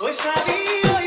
Hoy sabía.